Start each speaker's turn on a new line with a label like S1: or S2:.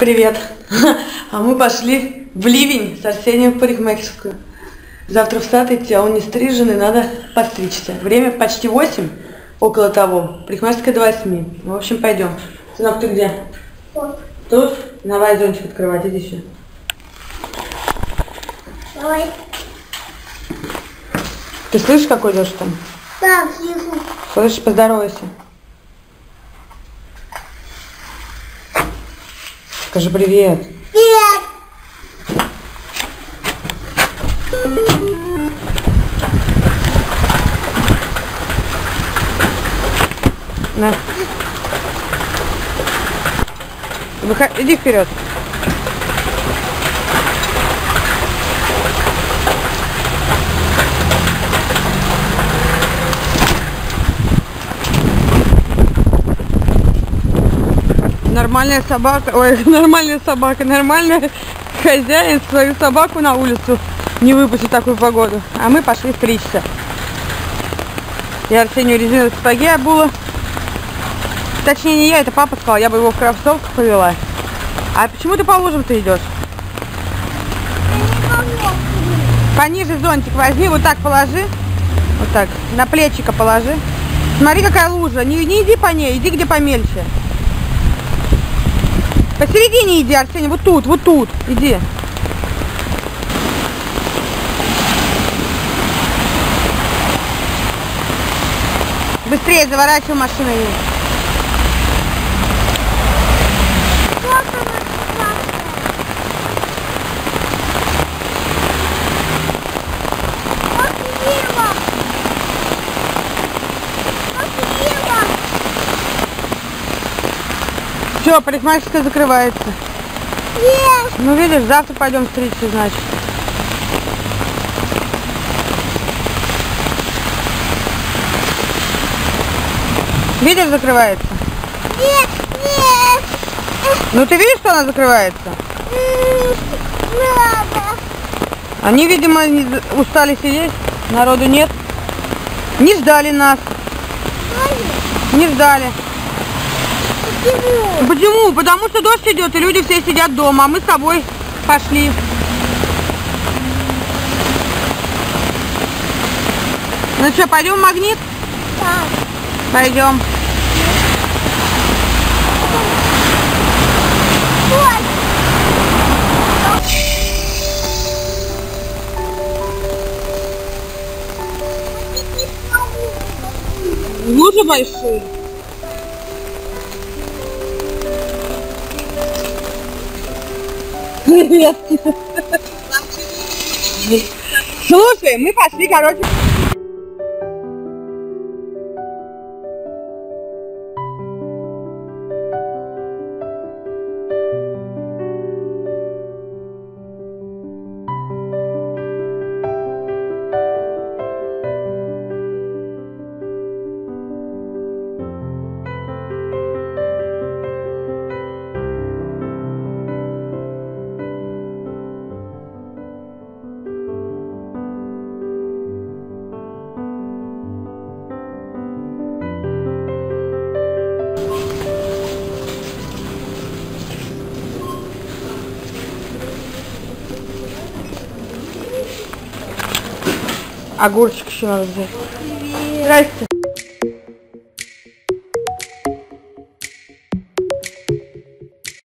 S1: Привет. А мы пошли в ливень с Арсением в парикмахерскую. Завтра в сад идти, а он не стриженный, надо подстричься. Время почти 8, около того. Парикмахерская до 8. Ну, в общем, пойдем. Сынок, ты где?
S2: Вот.
S1: Тут? Давай зонтик открывать, иди сюда.
S2: Давай.
S1: Ты слышишь, какой дождь там?
S2: Да, слышу.
S1: Слышишь, поздоровайся. Скажи привет.
S2: Привет.
S1: На. Выход... Иди вперед. Нормальная собака, ой, нормальная собака, нормальный хозяин свою собаку на улицу не выпустит такую погоду. А мы пошли стричься. Я Арсению резиновые сапоги обула. Точнее, не я, это папа сказал, я бы его в кроссовках повела. А почему ты по лужам-то идешь? Пониже зонтик возьми, вот так положи. Вот так, на плечико положи. Смотри, какая лужа. Не, не иди по ней, иди где помельче. Посередине иди, Арсений, вот тут, вот тут. Иди. Быстрее заворачивай машину. едет.
S2: Вот она, собака. Вот Ева. Вот Ева.
S1: Все, парикмахерская закрывается.
S2: Есть.
S1: Ну видишь, завтра пойдем стричься, значит. Видишь, закрывается.
S2: Нет, нет.
S1: Ну ты видишь, что она закрывается?
S2: Надо.
S1: Они, видимо, устали сидеть, народу нет. Не ждали нас, не ждали.
S2: Почему?
S1: Почему? Потому что дождь идет, и люди все сидят дома, а мы с тобой пошли. Ну что, пойдем в магнит?
S2: Так.
S1: Пойдем. Лужи большие. Привет. Слушай, мы пошли, короче. Огурчик еще надо взять. Здрасте.